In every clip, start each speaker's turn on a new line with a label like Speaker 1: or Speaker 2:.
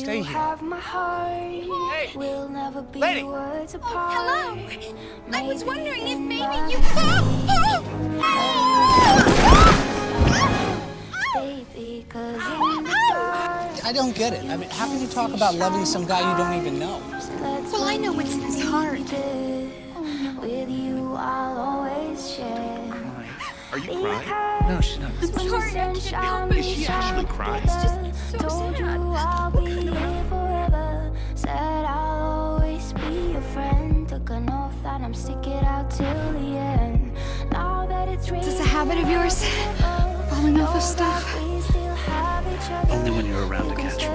Speaker 1: Stay
Speaker 2: you
Speaker 1: here.
Speaker 2: have my heart.
Speaker 1: Hey.
Speaker 2: We'll never be
Speaker 1: Lady.
Speaker 2: words
Speaker 3: Oh,
Speaker 2: apart.
Speaker 3: hello. I was wondering if maybe you.
Speaker 2: Baby, 'cause in
Speaker 1: I don't get it. I mean, how can you talk about loving some guy you don't even know?
Speaker 3: Well, I know what's in his heart.
Speaker 2: With oh, you, I'll always share.
Speaker 4: Are you crying?
Speaker 1: No, she's not.
Speaker 2: When the
Speaker 3: sorry, I can't help
Speaker 4: it. Is she actually crying?
Speaker 3: It's just so
Speaker 2: oath that I'm sticking out till the end. Now that it's
Speaker 3: Is this a habit of yours? Falling off of stuff?
Speaker 4: Only when you're around to catch me.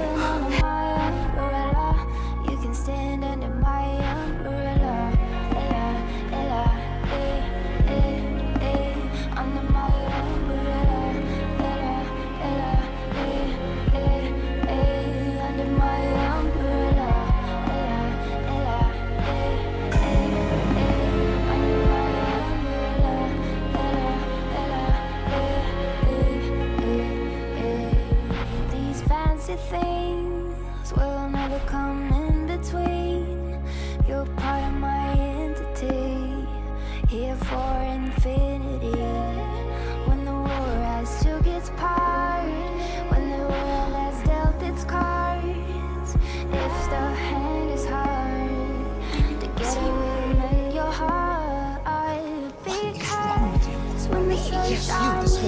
Speaker 2: These things will never come in between. You're part of my entity, here for infinity. When the war has took its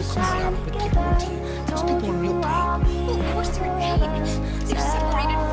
Speaker 2: people
Speaker 1: with routine.
Speaker 2: Those
Speaker 1: people are in real pain.
Speaker 3: Well, of course they're in pain.
Speaker 2: They're separated